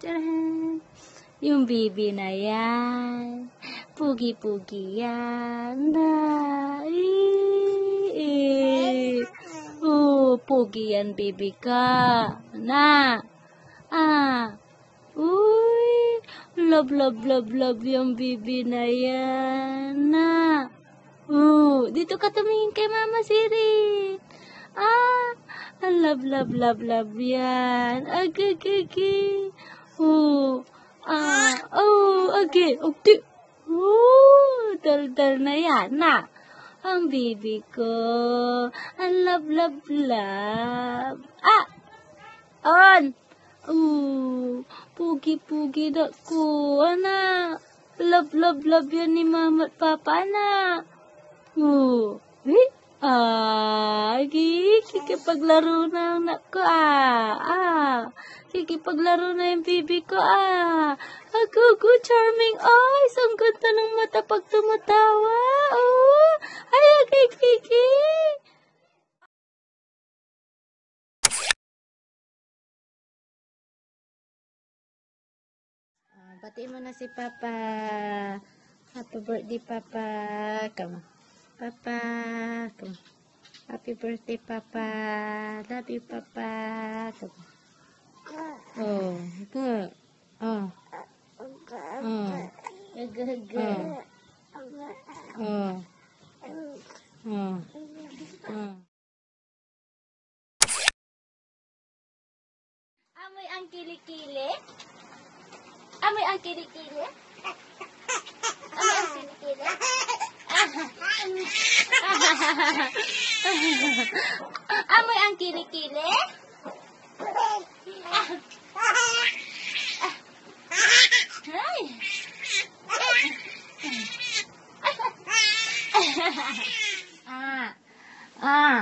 Tcharan! Yung baby na yan. Pugi-pugi yan. Eh. Oh, pugi yan, baby ka. Na. Ah. Uy. Love, love, love, love yung baby na yan. Na. Oh, dito ka tumingin kay Mama Sirin. Ah. Love, love, love, love yan. Agagagi. Oh. Ah, oh, okay. Okay. Oh, dal-dal na yan, na. Ang baby ko. Ang love, love, love. Ah! On! Oh, pugi-pugi na ko, anak. Love, love, love yan ni mama at papa, anak. Oh, eh? Ah, kikipaglaro na anak ko, ah. Ah, kikipaglaro na yung baby ko, ah. Agogo, charming. Ay, isang ganda ng mata pag tumatawa. Oh, ay, agay, kiki. Ah, bati mo na si Papa. Happy birthday, Papa. Come on. Papa. Come on. Happy birthday, Papa. Love you, Papa. Come on. Oh, good. Oh. Oh. Good. Oh. Oh. Oh. Amoy ang kilikili? Amoy ang kilikili? Amoy ang kilikili? Amoy ang kilikili? Ah, ah,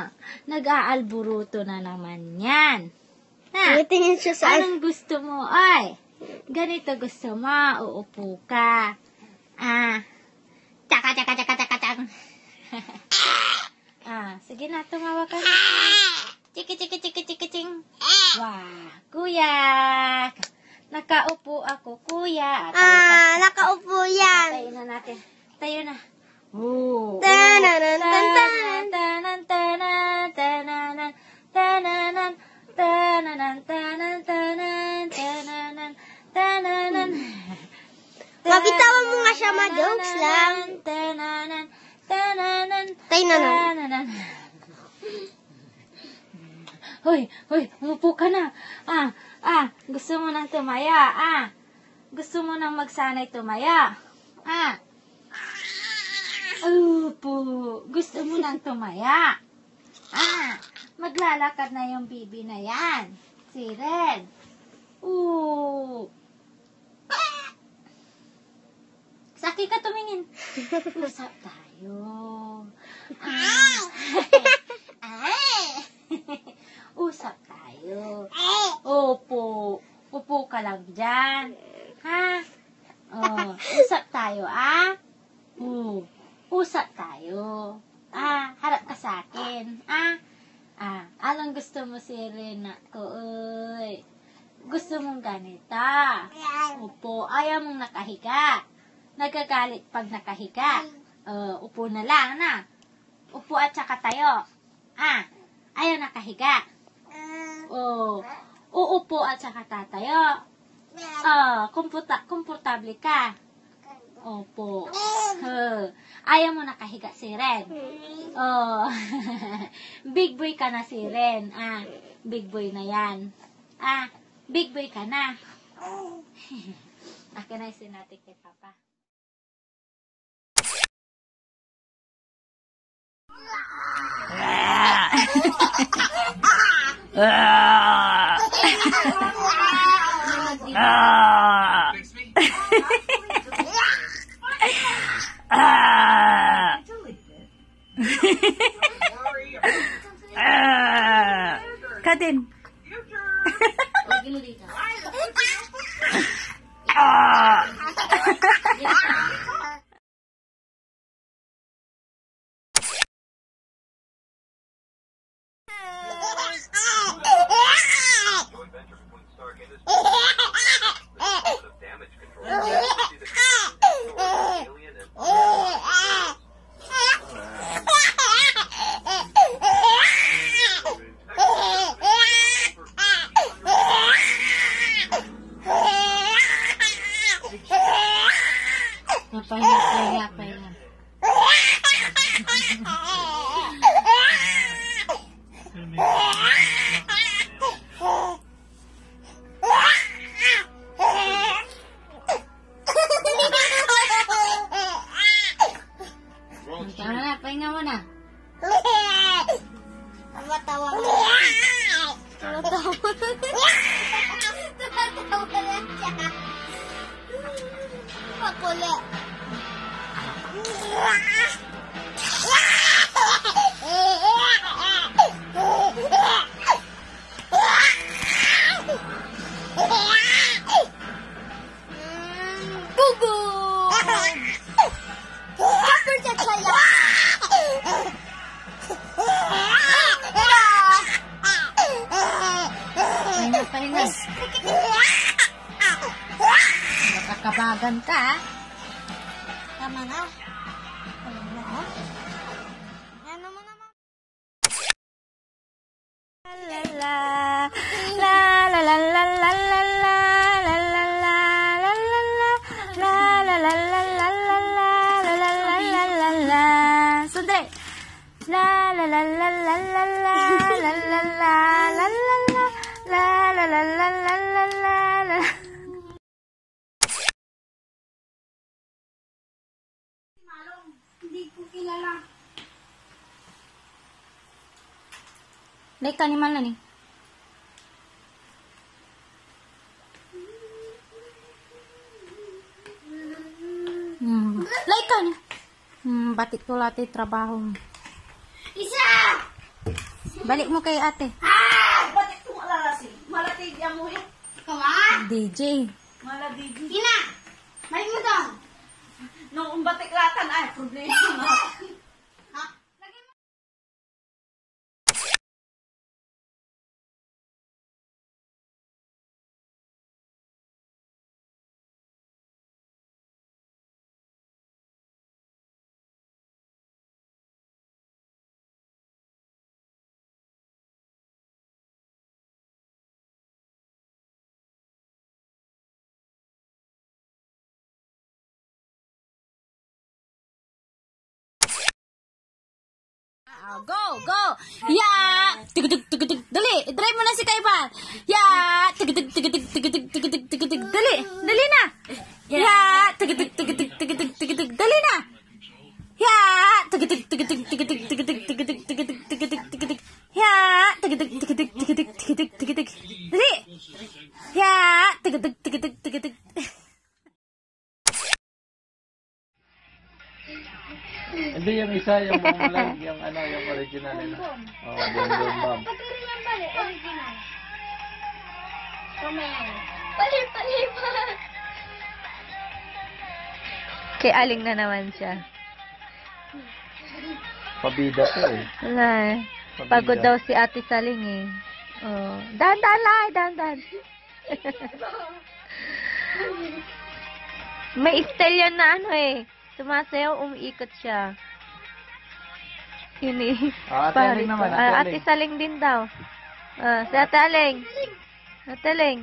nag-aalburuto na naman yan. Ha? Tingin siya sa... Anong gusto mo? Ay, ganito gusto mo. Uupo ka. Ah, tsaka, tsaka, tsaka, tsaka, tsaka. ah, sige na, tumawa ka na. Chiki, chiki, chiki, chiki, ching. Wah, kuya. Nakaupo ako, kuya. Tayo Ah, nakaupo yan. Tayo na natin. Tayo na. Oh. Tananan, Tananan, tananan, tananan, tananan, tananan, tananan, tananan, tananan, tananan, tananan. Mabitawan mo nga siya, ma-jokes lang. Tananan, tananan, Tayo na na. tananan. Hoy, hoy, umupo ka na. Ah, ah, gusto mo nang tumaya. Ah, gusto mo nang magsanay tumaya. Ah, Opo, gusto mo nang tumaya. Ah, maglalakad na yung bibi na yan. Si Red. Oo. Saki ka tumingin. Usap tayo. Ah. Ay. Usap tayo. Opo. Upo ka lang dyan. Ha? Oh, usap tayo, ah? Oo. Usap tayo. Ah, harap ka sa akin. Ah, ah, anong gusto mo si Rena ko, oy? Gusto mong ganita. Upo, ayaw mong nakahiga. Nagagalit pag nakahiga. Uh, upo na lang, na. Upo at saka tayo. Ah, ayaw nakahiga. Oh, uupo at saka tatayo. Ah, komporta komportable ka. Opo. Huh. Ayaw mo nakahiga si Ren. Oh. big boy ka na si Ren. Ah, big boy na yan. Ah, big boy ka na. Akin na natin kay Papa. Cut in. Ah! Pahinga. Nakakabagan ka, ah. Tama na. Ko kilala. Like ka ni Mala ni. Hmm. Like ka ni. Hmm, batik ko lati trabaho mo. Isa! Balik mo kay ate. Ah! Bakit ko malalasi? Malatig yan mo yun. Ikaw ah? DJ. Maladig. Ina! Balik mo doon. Nung umbatik latan ay, problema Go, go. Ya, tuk tuk tuk tuk deli. Deli mana si kaipan? Ya, tuk tuk tuk tuk tuk tuk tuk tuk tuk tuk deli. Deli na. Ya, tuk tuk tuk tuk tuk tuk tuk tuk deli na. Ya, tuk tuk tuk tuk tuk tuk tuk tuk tuk tuk tuk tuk tuk tuk tuk tuk. Ya, tuk tuk tuk tuk tuk tuk tuk tuk tuk tuk. Deli. Ya, tuk tuk tuk tuk tuk tuk. Hindi yung isa yung mga original nila. Oh, Boom Boom Bam. Lang pala, original. Kumain. Pali, pali pa. Kay Aling na naman siya. Pabida to eh. Wala eh. Pagod daw si Ate Saling eh. Oh. Dan, dan lang, dan, dan. May style yan na ano eh. Sumasayaw, umiikot siya. Yun eh. Ah, Ate Aling naman, Ate Ah, Aling. Ate Saling din daw. Ah, si Ate Aling. Ate Aling.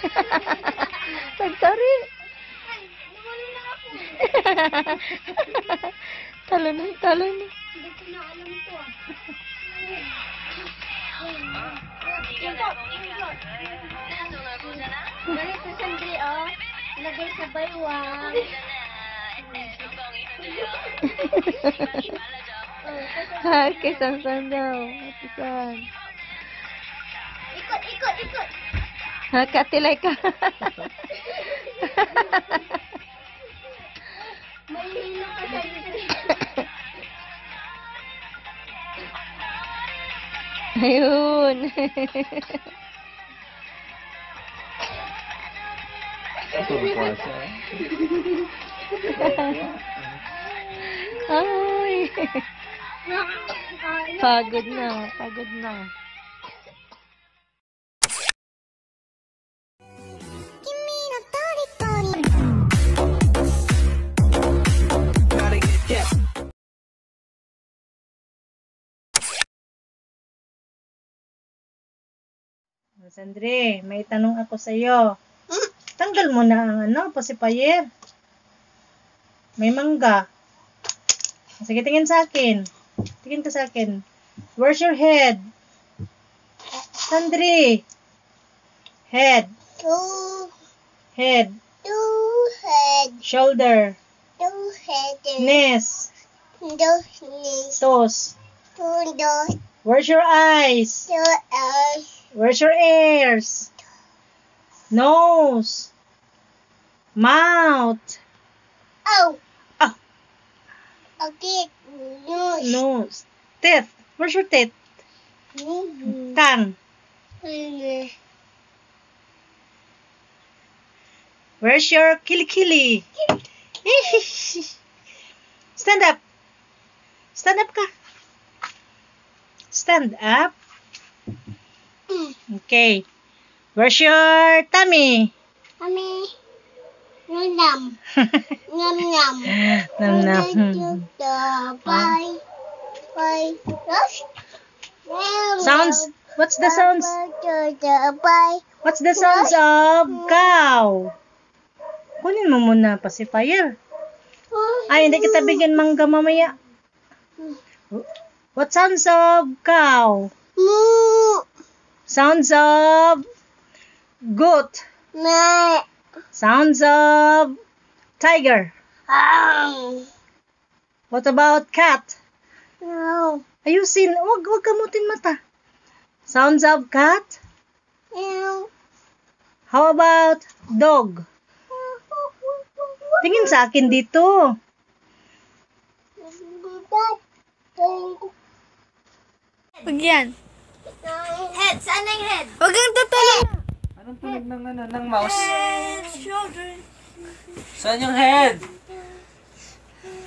Sorry. Nawala na ako. talo na, talo na. Hindi ko na alam to. ah. Sa sandri, oh. Lagay sa baywang. Oke, sang-sang daw. Hatisan. Ikut, ikut, ikut. Ha, kat tilai. Ayun. Ay. pagod na, pagod na. Sandre, may tanong ako sa iyo. Tanggal mo na ang ano, pasipayer. May mangga. Sige, tingin sa akin. Tingin ka sa akin. Where's your head? Sandri. Head. Two, Head. two head, Shoulder. two head, Knees. two knees, Toes. two nose, Where's your eyes? two eyes, Where's your ears? Nose. Mouth. oh, Ah. okay, nose, Nose. Teeth. Where's your teeth? nose, Tongue. Where's your kilikili? Stand up. Stand up ka. Stand up. Okay. Where's your tummy? Mommy, Nam nam. Bye, bye, rush. Sounds. What's the sounds? What's the sounds of cow? Kunin mo muna pacifier. Ay, hindi kita bigyan mangga mamaya. What sounds of cow? Moo. Sounds of goat. Me. Sounds of tiger. Um. What about cat? No. Ayusin, wag wag kamutin mata. Sounds of cat? No. How about dog? Tingin sa akin dito. Huwag yan. Head. Saan na yung head? Huwag kang tutulong. Anong tunog ng ano, ng mouse? Head. Shoulder. Saan yung head?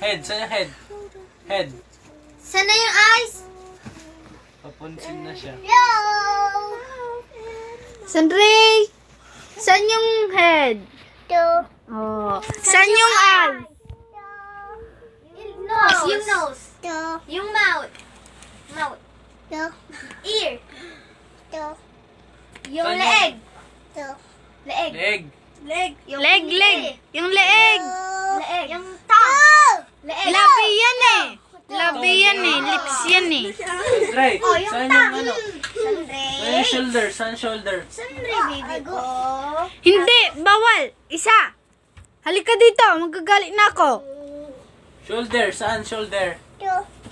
Head, saan yung head? Head. Saan na yung eyes? Papunsin na siya. Yo. Sandray! Saan yung head? Two. Oh. Saan yung eye? Yung nose. Yung nose. Yung mouth. Mouth. Ear. Yung Saan yung- leg. Leg. Leg. Leg. Yung Leg, leg. Yung leeg. Leg. Yung tongue. Leg. Labi yan eh. Labi yan eh. Lips yan eh. Dre, Oh, yung saan yung ano? Sandre. Saan yung shoulder? Saan shoulder? Sandre, baby ko. Hindi, bawal. Isa. Halika dito, magagalit na ako. Shoulder, saan shoulder?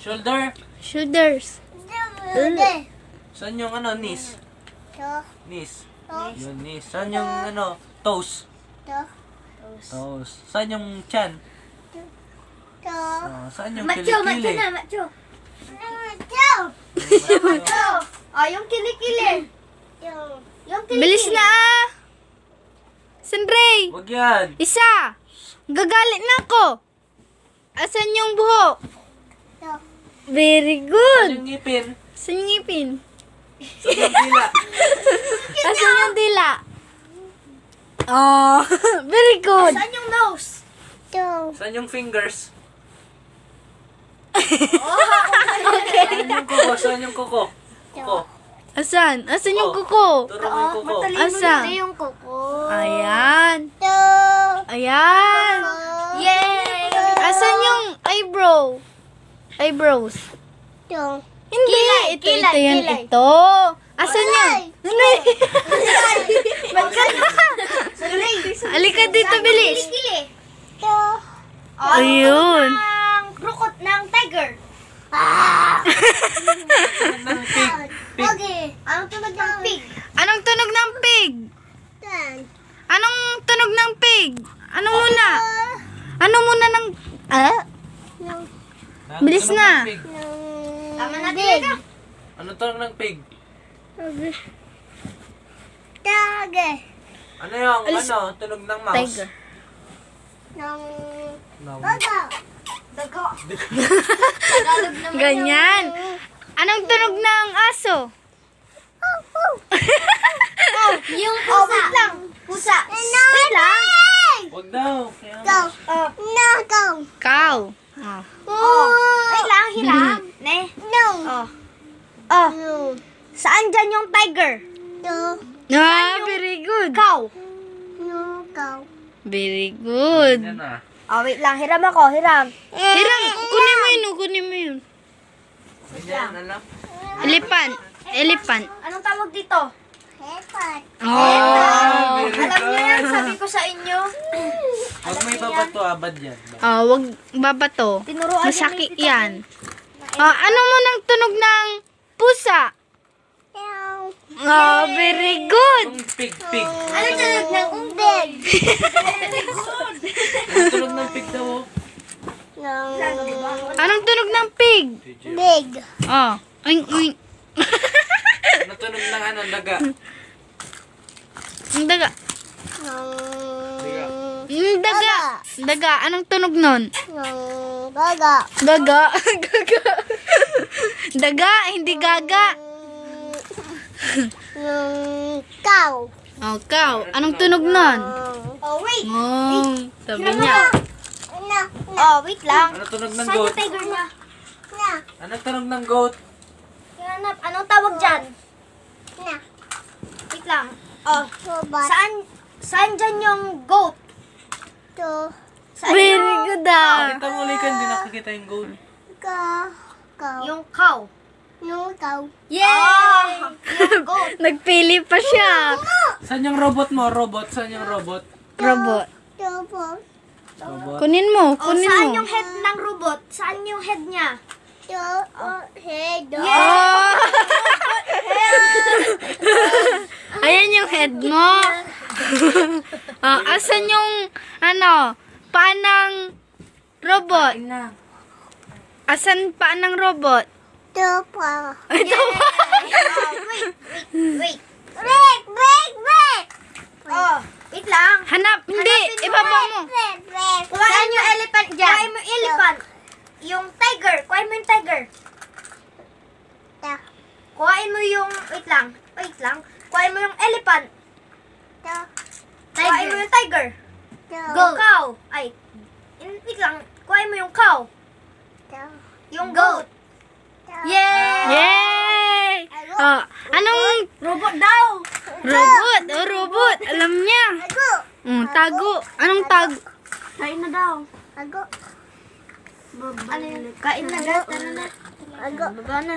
Shoulder? Shoulders. Saan yung ano, knees? Knees. Yun, knees. Saan yung ano, toes? Toes. Saan yung chan? Oh, saan yung Macho, macho kilikili? na, macho. Macho. Oh, yung kilikili. Yung kilikili. Bilis na ah. Sandray, Wag yan. isa. Gagalit na ako. Asan yung buhok? Very Saan good. yung ngipin? Yung ngipin? Saan yung dila? Asan yung dila? Oh, very good. Saan yung nose? Saan yung fingers? Saan yung kuko? Saan yung kuko? Kuko. Asan? Asan yung Oh. kuko? Turo mo yung kuko. Asan? yung kuko. Ayan. Ayan. Yay! Asan yung eyebrow? Eyebrows. Hindi. Kilay, ito, kilay, ito yan. kilay. Ito. Asan yan? Halika dito, bilis. Kilikili. Ayun. Ang krukot ng tiger. Ng pig. Ang tunog ng pig. Anong tunog ng pig? Anong tunog ng pig? Ano muna? Ano muna ng... Ah? Bilis na. ng. Tama na talaga. Ano tunog ng pig? Tiger. Ano yung ano, tunog ng mouse? Tiger. Ng No. daga. Daga. Ganyan. Anong tunog ng aso? Yung pusa. Oh, wait lang. Pusa. Wait lang. Wag daw. Go. No, go. Cow. Oh. Wait lang, hilang. Oh. Oh. Saan dyan yung tiger? No. Ah, very good. Cow. No. Very good. Yan na. Oh, wait lang. Hiram ako. Hiram. Hiram, kunin mo yun, oh, kunin mo yun. Yan, alam. Elephant. Elephant. Anong tawag dito? Oh. Ah, very Alam niyo yan, good. sabi ko sa inyo. Huwag may babato, abad yan. Oh, wag babato. Tinuruan Masakit yan. Oh, ano mo nang tunog ng pusa? Oh, very good. Pig, pig. Ano tunog ng umbeg? Yung tunog ng pig daw, oh. Anong tunog ng pig? Big. Oh, oing oing. Ano tunog ng ano, daga? Ang daga. Daga. Ang daga. Daga. Anong tunog nun? Gaga. Gaga. gaga. Daga, hindi gaga. Cow. Oh, cow. Anong tunog nun? Oh, wait. Oh, sabi niya. Oh, wait lang. Ano tunog ng Saan goat? yung tiger niya? Ano tunog ng goat? Hanap. Anong tawag dyan? Wait lang. Oh, saan, saan dyan yung goat? Saan Very yung, good ah. Kita mo ulit ka, hindi nakakita yung goat. yung cow? Yay! Ah, yung goat. Nagpili pa siya. Saan yung robot mo? Robot? Saan yung robot? Robot. Robot. Kunin mo, Oh, kunin saan mo. yung head ng robot? Saan yung head niya? Oh! Ayan yung head mo. Oh, asan yung, ano, paanang robot? Asan paanang robot? Ito pa. Ito pa. Wait. Break! Break! Break! Oh, wait lang. Hanap, hindi, ibaba mo. Kuhain yung elephant dyan. Kuhain mo yung elephant. Yung tiger. Kuhain mo yung tiger. Kuhain mo yung... Wait lang. Wait lang. Kuhain mo yung elephant. Kuhain mo yung tiger. Go. Cow. Ay. Wait lang. Kuhain mo yung cow. Yung goat. Yay! Yay! Oh, anong Robot daw. robot? Oh, robot. Alam niya. Mm, tago. Anong tago? Kain na daw. Ago. Ano yun? Kain na daw. Tara na. Ago. Baba na.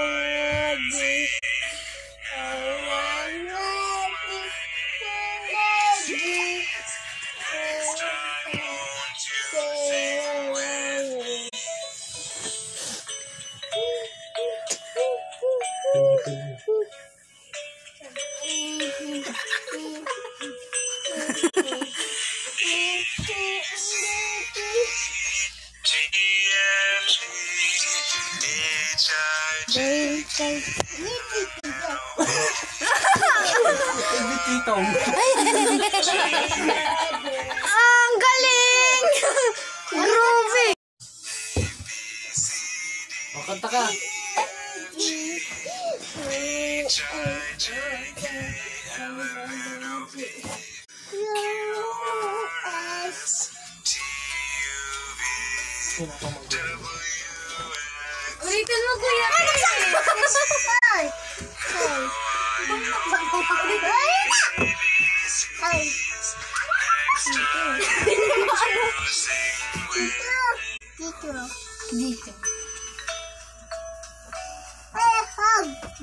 違う。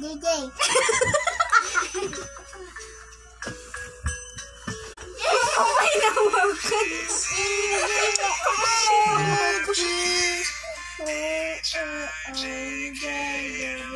Good day. na